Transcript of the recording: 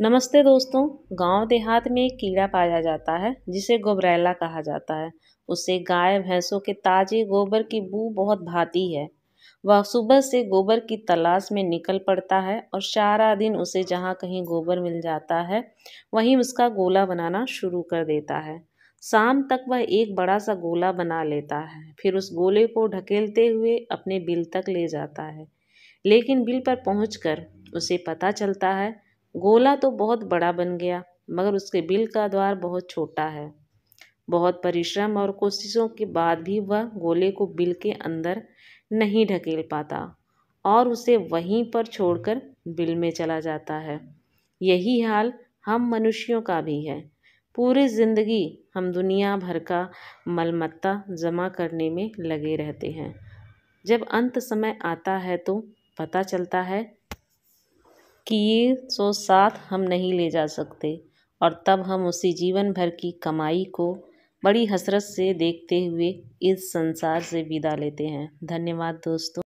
नमस्ते दोस्तों, गाँव देहात में एक कीड़ा पाया जाता है, जिसे गोबरैला कहा जाता है। उसे गाय, भैंसों के ताजे गोबर की बू बहुत भाती है। वह सुबह से गोबर की तलाश में निकल पड़ता है और सारा दिन उसे जहाँ कहीं गोबर मिल जाता है, वहीं उसका गोला बनाना शुरू कर देता है। शाम तक वह एक बड़ा सा गोला बना लेता है, फिर उस गोले को ढकेलते हुए अपने बिल तक ले जाता है। लेकिन बिल पर पहुंचकर उसे पता चलता है गोला तो बहुत बड़ा बन गया, मगर उसके बिल का द्वार बहुत छोटा है। बहुत परिश्रम और कोशिशों के बाद भी वह गोले को बिल के अंदर नहीं ढकेल पाता और उसे वहीं पर छोड़कर बिल में चला जाता है। यही हाल हम मनुष्यों का भी है। पूरी ज़िंदगी हम दुनिया भर का मलमत्ता जमा करने में लगे रहते हैं। जब अंत समय आता है तो पता चलता है कि ये सो साथ हम नहीं ले जा सकते और तब हम उसी जीवन भर की कमाई को बड़ी हसरत से देखते हुए इस संसार से विदा लेते हैं। धन्यवाद दोस्तों।